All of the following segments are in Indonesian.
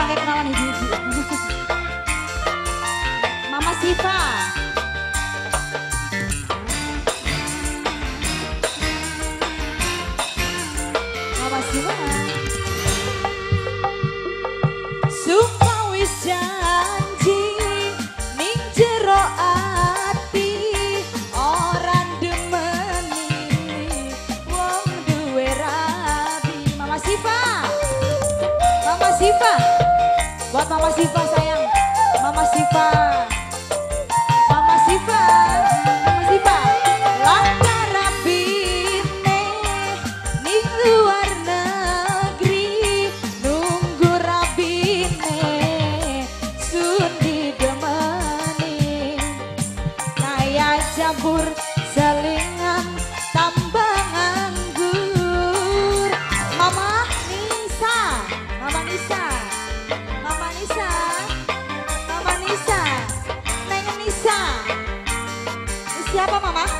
orang kenalan ya, juga Mama Siva. Buat Mama Siva sayang. Mama Siva. Mama Siva. Mama Siva. Lantara binte Di luar negeri. Nunggu rabine Sundi demani Kayak jamur seling 来帮帮忙。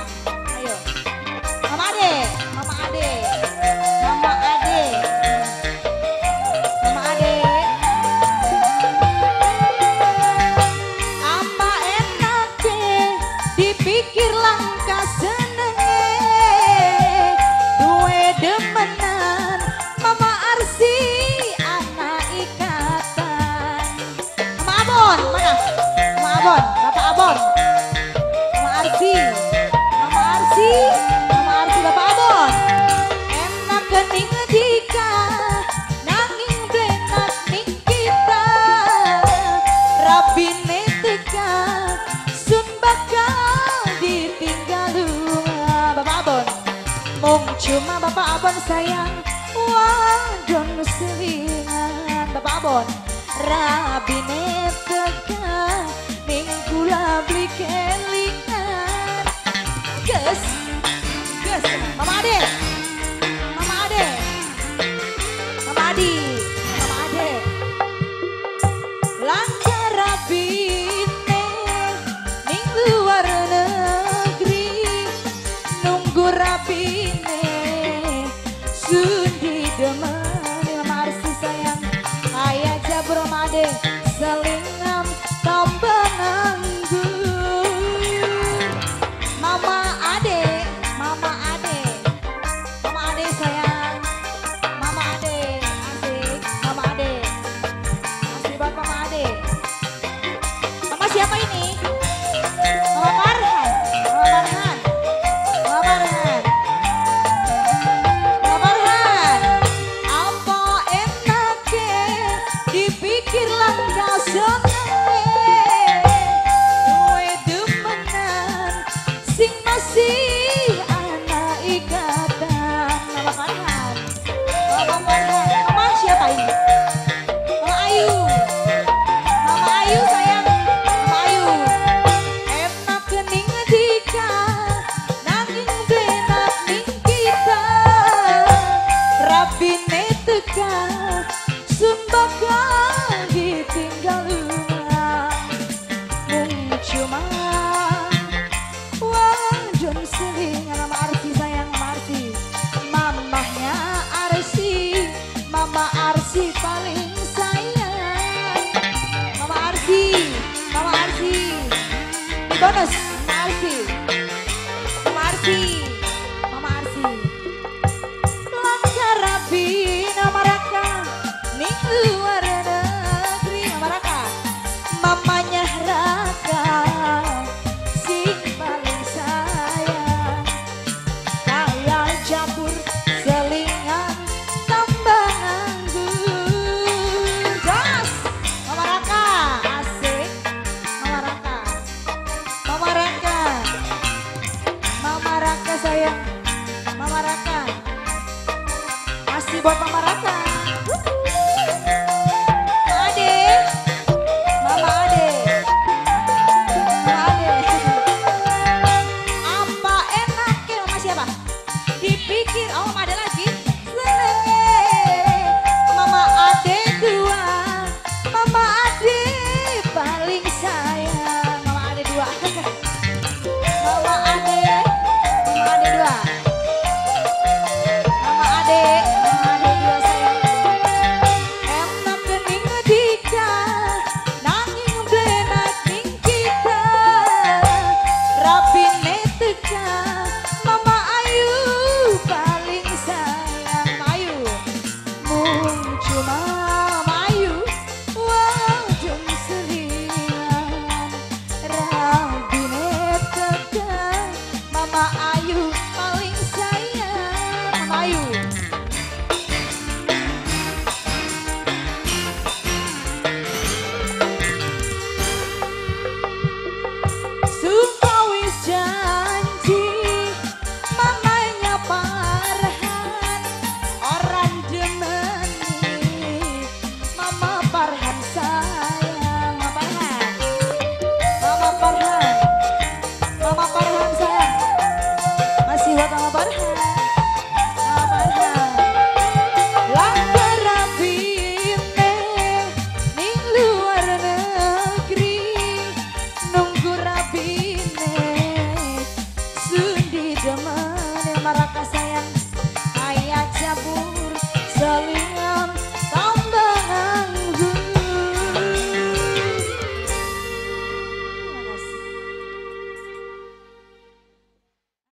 Om cuma Bapak Abon sayang. Wadon selingan. Bapak Abon Rabine tegak Minggu lah beli así. si paling sayang. Mama Ardi, Mama Ardi, Di bonus. buat Mama Rasa. darling.